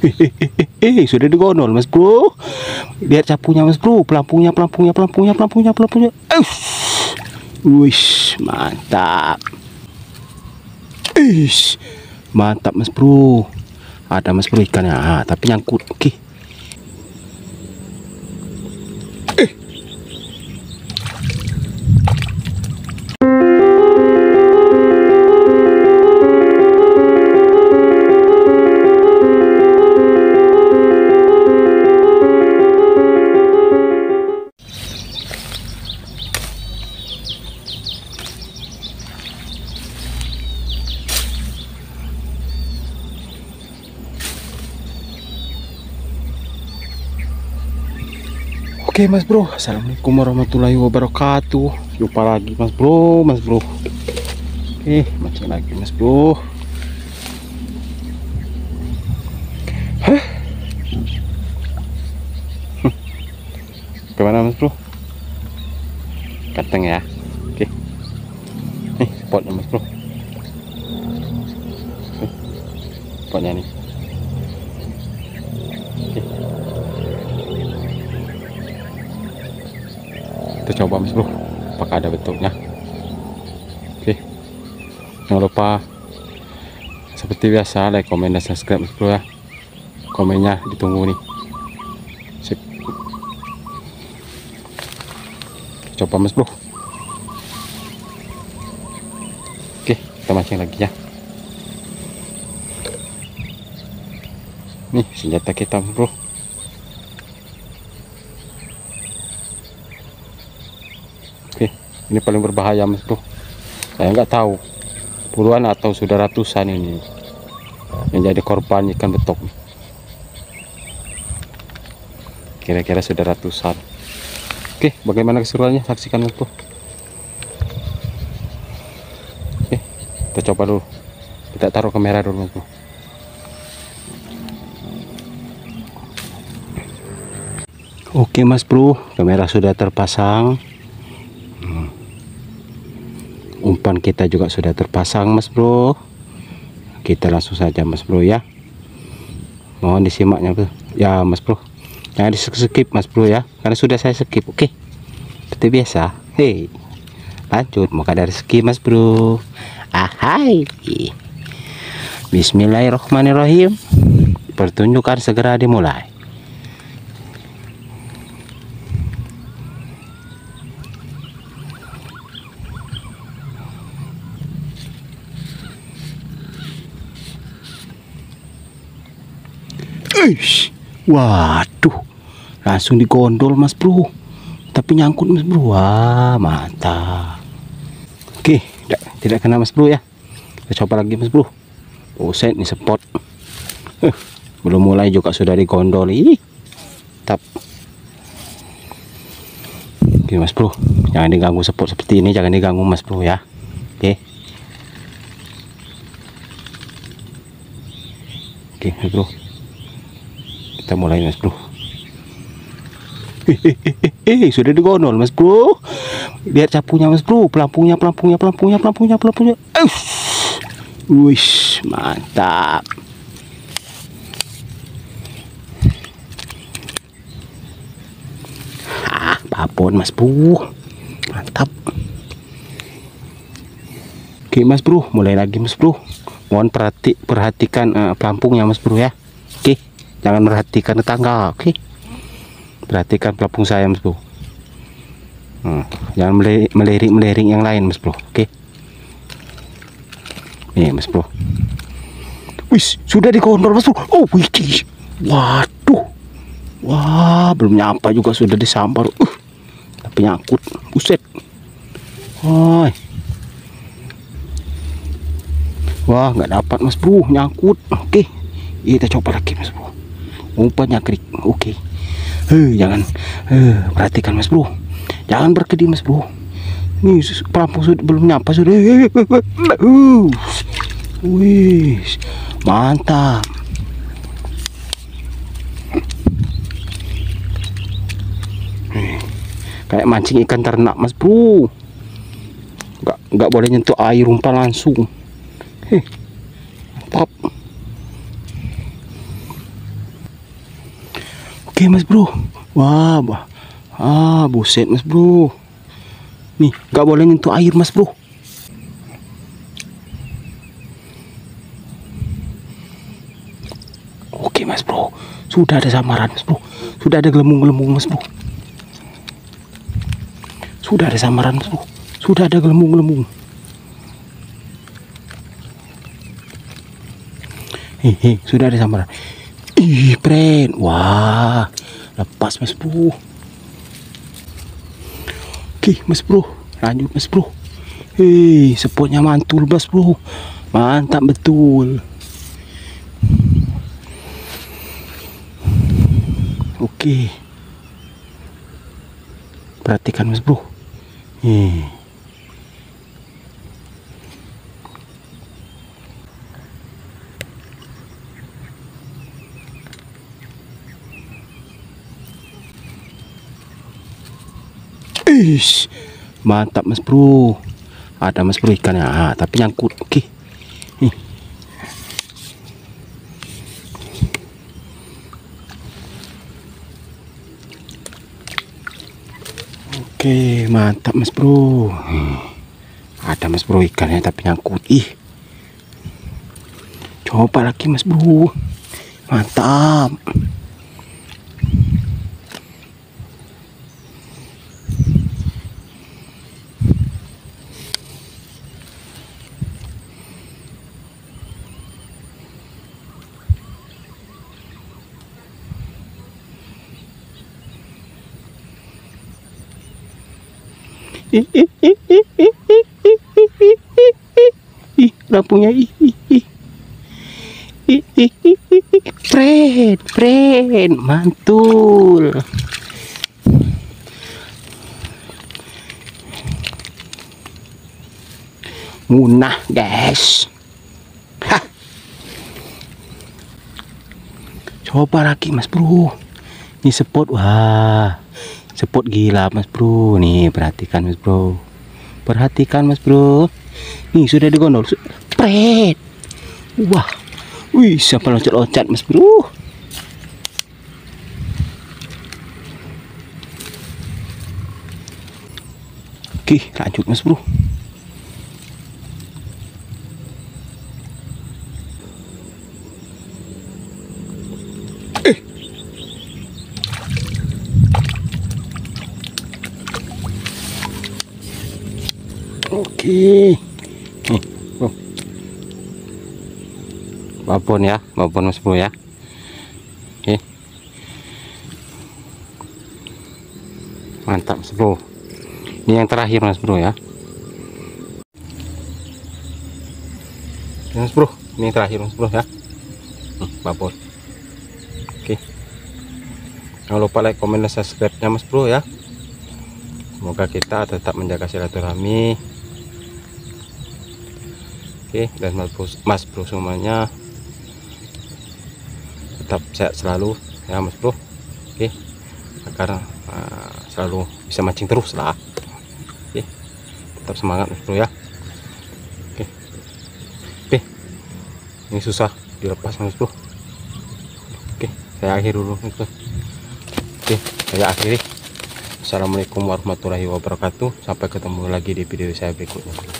Hehehe, sudah digondol mas bro. Lihat capunya mas bro, pelampungnya, pelampungnya, pelampungnya, pelampungnya, pelampungnya. Ush. Wish, mantap. Ish, mantap mas bro. Ada mas bro ikannya, ah, tapi nyangkut. Oke. Oke mas bro, assalamualaikum warahmatullahi wabarakatuh. Jumpa lagi mas bro, mas bro. Oke, mancing lagi mas bro. Hah? Hmm. Gimana mas bro? Ganteng ya. Oke. Nih spotnya mas bro. Nih, spotnya nih. Kita coba mas bro. Apakah ada bentuknya? Oke. Jangan lupa seperti biasa like komen dan subscribe mas bro ya. Komennya ditunggu nih. Sip. Coba mas bro. Oke kita mancing lagi ya. Nih senjata kita bro ini paling berbahaya mas bro. Saya nggak tahu. Puluhan atau sudah ratusan ini yang jadi korban ikan betok. Kira-kira sudah ratusan. Oke bagaimana keseruannya? Saksikan mas bro. Oke kita coba dulu. Kita taruh kamera dulu mas bro. Oke mas bro, kamera sudah terpasang umpan kita juga sudah terpasang mas bro. Kita langsung saja mas bro ya. Mohon disimaknya bro. Ya mas bro. Jangan di skip mas bro ya. Karena sudah saya skip oke? Seperti biasa. Hei. Lanjut maka dari skip mas bro? Ahai. Bismillahirrahmanirrahim. Pertunjukan segera dimulai Eish, waduh, langsung digondol mas bro. Tapi nyangkut mas bro, wah mantap. Oke, tidak, tidak kena mas bro ya. Kita coba lagi mas bro. Buset nih spot. Uh, belum mulai juga sudah digondol. Ih, tap. Oke mas bro, jangan diganggu spot seperti ini, jangan diganggu mas bro ya. Oke. Oke, mas bro kita mulai mas bro. Hehehe, sudah digondol mas bro. Lihat capunya mas bro. Pelampungnya pelampungnya pelampungnya pelampungnya pelampungnya. Wish mantap. Ah mas bro. Mantap. Oke mas bro. Mulai lagi mas bro. Mohon perhati perhatikan uh, pelampungnya mas bro ya. Oke jangan perhatikan tetangga oke? Okay? perhatikan pelampung saya mas bro. Hmm, jangan melirik melirik yang lain mas bro oke? Okay? nih mas bro. Wis sudah dikondor mas bro. Oh wiki. Waduh. Wah belum nyampe juga sudah disampar uh, tapi nyangkut. Buset. Woi. wah nggak dapat mas bro. Nyangkut. Oke. Kita coba lagi mas bro umpannya krik oke. Okay. jangan. Uh, perhatikan mas bro. Jangan berkedih mas bro. Ini pelampung sudah belum nyapa sudah. Wih mantap. Kayak mancing ikan ternak mas bro. Nggak nggak boleh nyentuh air umpan langsung. Hei, mantap Oke mas bro. Wah, bah. Ah, buset mas bro. Nih, nggak boleh nyentuh air mas bro. Oke mas bro, sudah ada samaran mas bro. Sudah ada gelembung-gelembung mas bro. Sudah ada samaran mas bro. Sudah ada gelembung-gelembung. Hehe, sudah ada samaran. Ih, pren. Wah, lepas mas bro. Oke, mas bro. Lanjut mas bro. Hei, spotnya mantul mas bro. Mantap betul. Oke. Perhatikan mas bro. Nih. Ish, mantap mas bro. Ada mas bro ikannya, ah, tapi nyangkut. Oke. Nih. Oke, mantap Mas Bro. Hmm. Ada Mas Bro ikannya tapi nyangkut. Ih. Coba lagi Mas Bro. Mantap. ih lampunya ih ih ih. Friend friend mantul. Munah guys. Hah. coba lagi mas bro. Ini spot wah. Cepot gila mas bro. Nih perhatikan mas bro. Perhatikan mas bro. Nih sudah digondol. Pret. Wah. Wih siapa loncat-loncat mas bro? Oke lanjut mas bro Oke. Nih, bro. Babon ya, babon Mas Bro ya. Oke. Mantap Mas Bro. Ini yang terakhir Mas Bro ya. Mas Bro, ini yang terakhir Mas Bro ya. Nih. Oke. Jangan lupa like, komen, dan subscribe-nya Mas Bro ya. Semoga kita tetap menjaga silaturahmi Oke dan mas bro, semuanya. Tetap sehat selalu ya mas bro. Oke agar uh, selalu bisa mancing terus lah. Oke tetap semangat mas bro ya. Oke. Oke ini susah dilepas mas bro. Oke saya akhir dulu mas bro. Oke saya akhiri. Assalamualaikum warahmatullahi wabarakatuh. Sampai ketemu lagi di video saya berikutnya